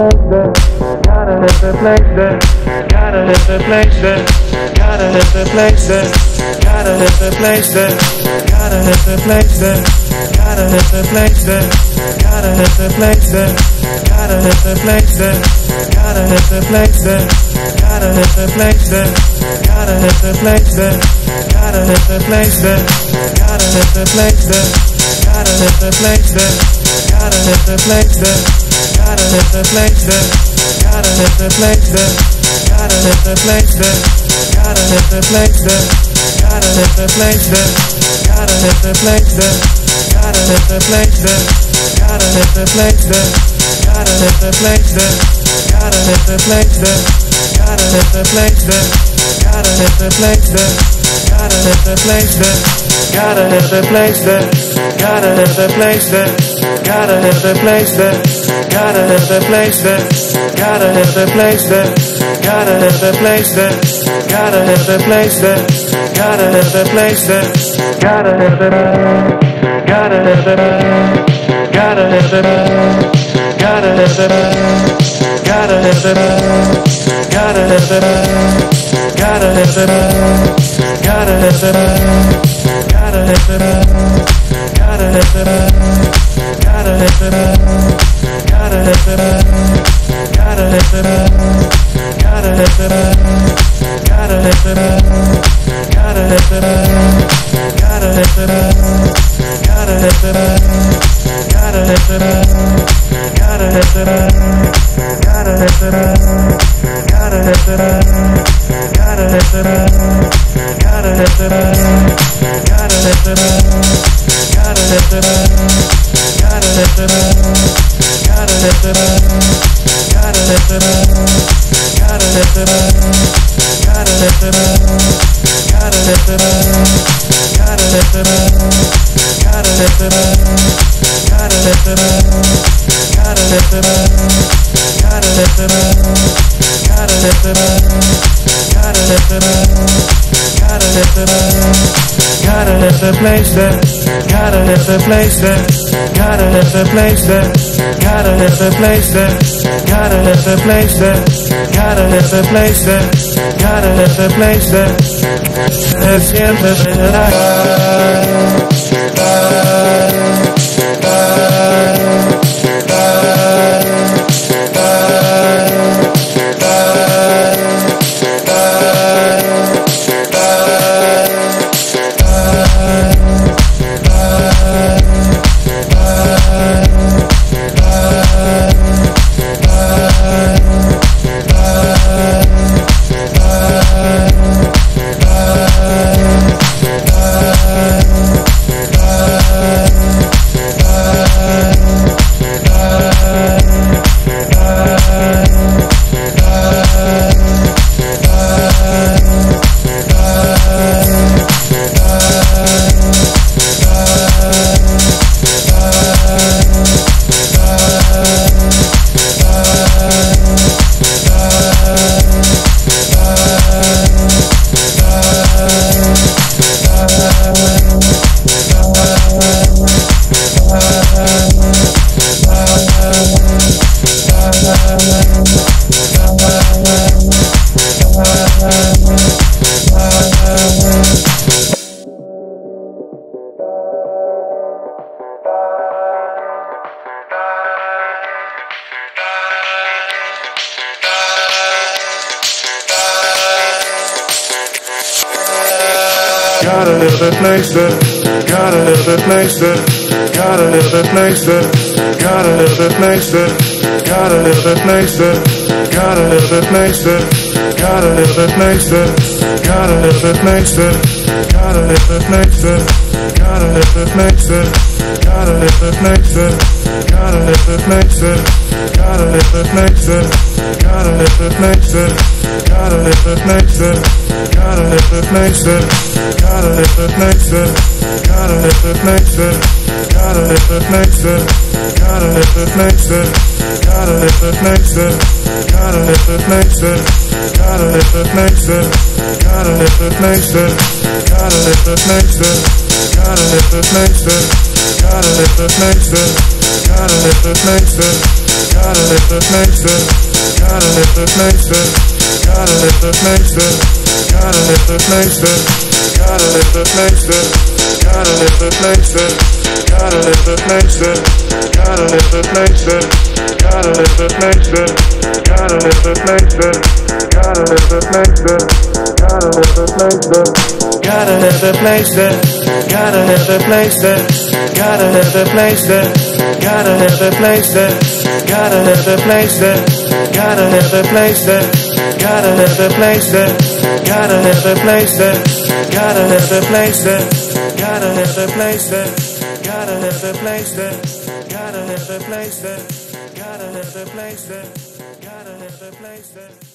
place there. Gotta hit the place there. Gotta hit the place there. Gotta hit the place there. Gotta hit the place there. Gotta hit the place there. Gotta hit the place there. Gotta hit the place there. Gotta hit the place there. Gotta hit the place there. Gotta hit the place there. Gotta hit the place there. Gotta hit the place there. Gotta hit the place there. Gotta hit the place there. Gotta hit the place there. Gotta hit the place that. Gotta hit the place that. Gotta hit the place. Gotta hit the place. Gotta hit the place. Gotta hit the place. Gotta hit the place. Gotta hit the place. Gotta hit the place. Gotta hit the place. Gotta hit the place. Gotta hit the. Gotta hit the. Gotta hit the. Gotta hit the. Gotta have that place there. Gotta have that place there. Gotta have that place there. Gotta have that place there. Gotta have that place there. Gotta have that place there. Gotta have that. Gotta have that. Gotta have that. Gotta have that. Gotta have that. Gotta have that. Gotta have that. Gotta have that. Gotta have that. Gotta have that. Gotta hit it. road. Gotta hit it. road. Gotta hit it. road. Gotta hit it. road. Gotta hit the. Gotta hit the. Gotta hit the. Gotta hit the. Gotta hit the. Gotta hit the. Gotta hit the. Gotta hit the. Gotta hit the Gotta lift it up. Gotta have the place there. Gotta have the place there. Gotta have the place there. Gotta have the place there. Gotta have the place there. Gotta have the place there. Gotta have the place there. Siempre verás. Gotta have it next nice Gotta have it next nice Gotta have it next nice Gotta have it next nice Gotta have it next nice Gotta have it next nice Gotta have it next nice Gotta have it next nice Gotta have it next nice Gotta have it nice Gotta have it nice Gotta if it makes sense. Gotta if it makes sense. Gotta if it makes sense. Gotta if it makes sense. Gotta if it makes sense. Gotta if it makes sense. Gotta if it makes sense. Gotta if it makes sense. Gotta if it makes sense. Gotta if it makes sense. Gotta if it makes sense. Gotta if it makes sense. Gotta if it makes sense. Gotta if it makes sense. Gotta if it makes sense. Gotta if it makes sense. Gotta a place there. Gotta a place there. Gotta a place there. Gotta a place there. Gotta a place there. Gotta a place there. Gotta a place there. Gotta a place there. Gotta a place there. Gotta a place there. Gotta a place there. Gotta a place there. Gotta a place there. Gotta have a place there. Gotta have a place there. Gotta have a place there. Gotta have a place there. Gotta have a place there. Gotta have a place there. Gotta have a place there. Gotta have a place there. Gotta have a place there. Gotta have a place there. Gotta have a place there. Gotta have a place there. Gotta have a place there. Gotta have a place there.